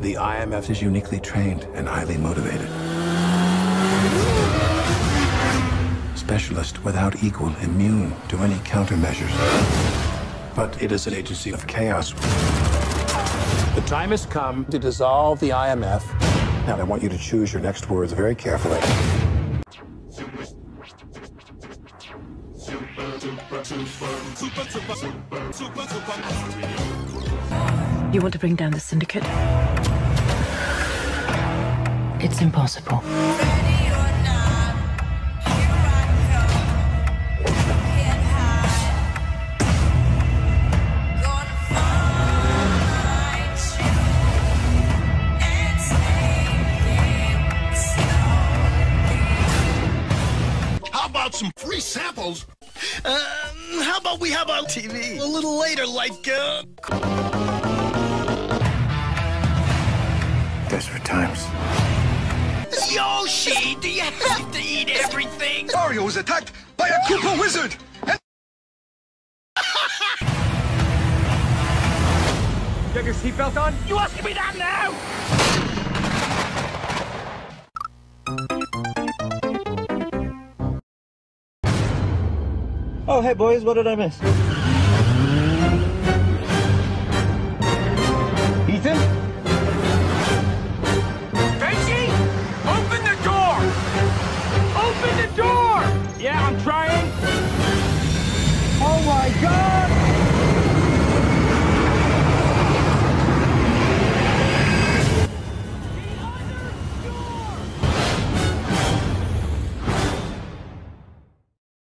The IMF is uniquely trained and highly motivated. Specialist without equal, immune to any countermeasures. But it is an agency of chaos. The time has come to dissolve the IMF. Now, I want you to choose your next words very carefully. You want to bring down the syndicate? It's impossible. How about some free samples? Um, how about we have our TV a little later, like, uh... Desperate times. Yoshi, do you have to eat everything? Mario was attacked by a Koopa wizard! And You have your seatbelt on? You asking me that now? Oh, hey boys, what did I miss? go!